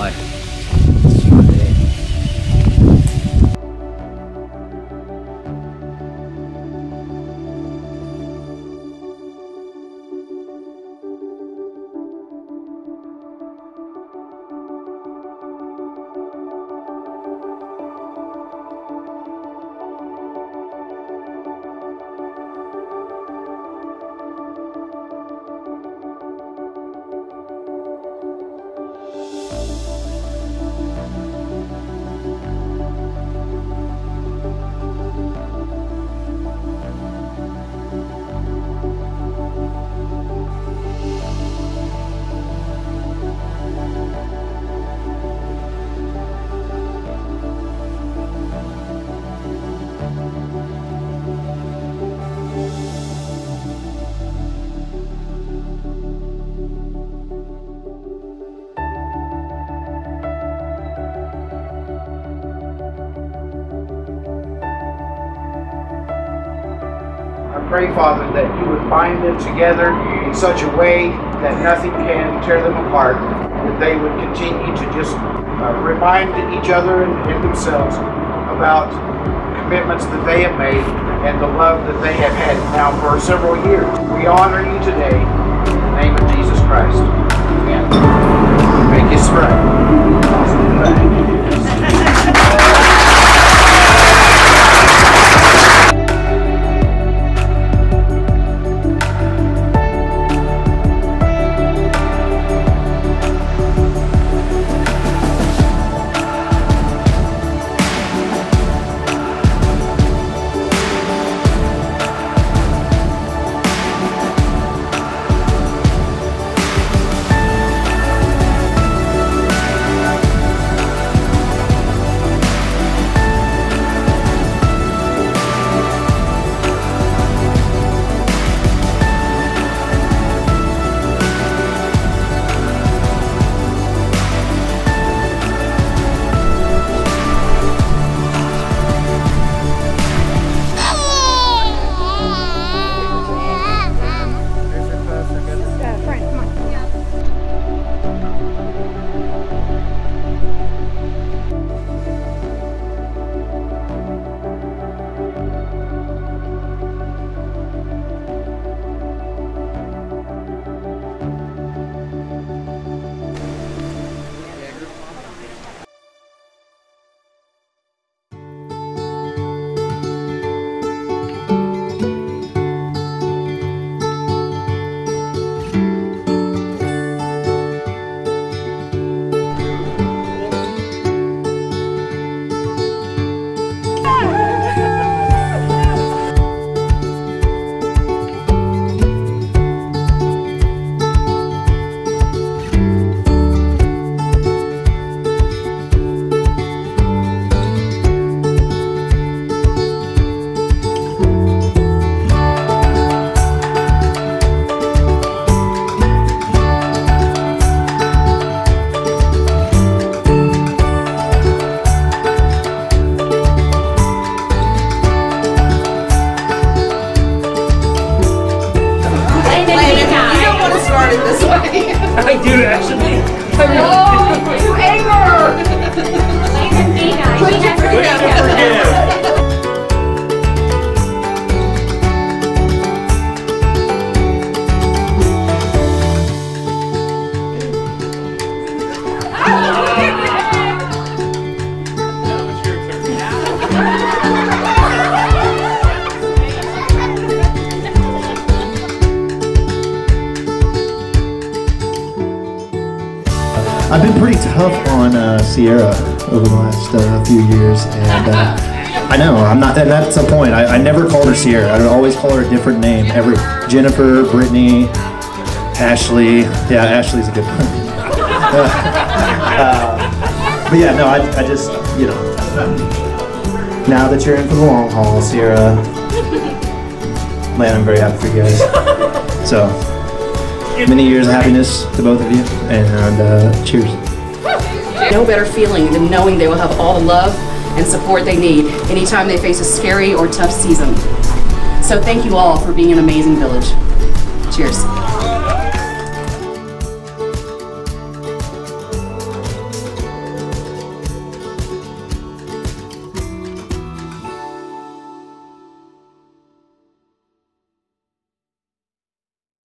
life. Pray, Father, that you would bind them together in such a way that nothing can tear them apart, that they would continue to just uh, remind each other and, and themselves about commitments that they have made and the love that they have had now for several years. We honor you today in the name of Jesus Christ. Amen. Make you I I've been pretty tough on uh, Sierra over the last uh, few years, and uh, I know I'm not. And that's the point. I, I never called her Sierra. I would always call her a different name. Every Jennifer, Brittany, Ashley. Yeah, Ashley's a good one. Uh, but yeah, no, I, I just you know. Now that you're in for the long haul, Sierra, man, I'm very happy for you guys. So many years of happiness to both of you, and uh, cheers. No better feeling than knowing they will have all the love and support they need anytime they face a scary or tough season. So thank you all for being an amazing village. Cheers.